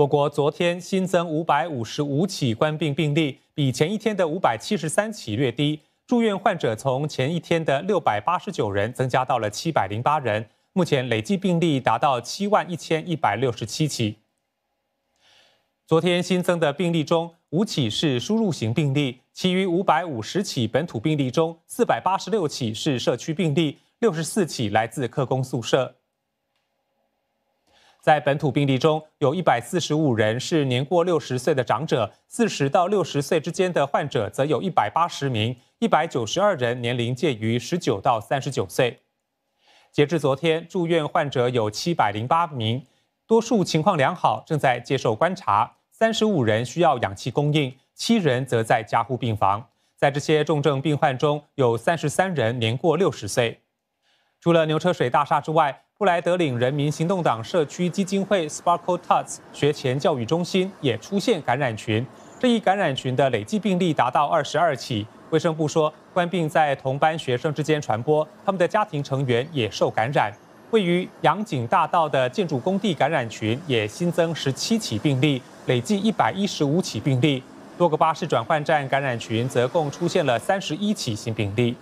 我国昨天新增五百五十五起冠病病例，比前一天的五百七十三起略低。住院患者从前一天的六百八十九人增加到了七百零八人，目前累计病例达到七万一千一百六十七起。昨天新增的病例中，五起是输入型病例，其余五百五十起本土病例中，四百八十六起是社区病例，六十四起来自客工宿舍。在本土病例中，有一百四十五人是年过六十岁的长者，四十到六十岁之间的患者则有一百八十名，一百九十二人年龄介于十九到三十九岁。截至昨天，住院患者有七百零八名，多数情况良好，正在接受观察。三十五人需要氧气供应，七人则在加护病房。在这些重症病患中，有三十三人年过六十岁。除了牛车水大厦之外，布莱德岭人民行动党社区基金会 Sparkle Tots 学前教育中心也出现感染群，这一感染群的累计病例达到二十二起。卫生部说，冠病在同班学生之间传播，他们的家庭成员也受感染。位于阳景大道的建筑工地感染群也新增十七起病例，累计一百一十五起病例。多个巴士转换站感染群则共出现了三十一起新病例。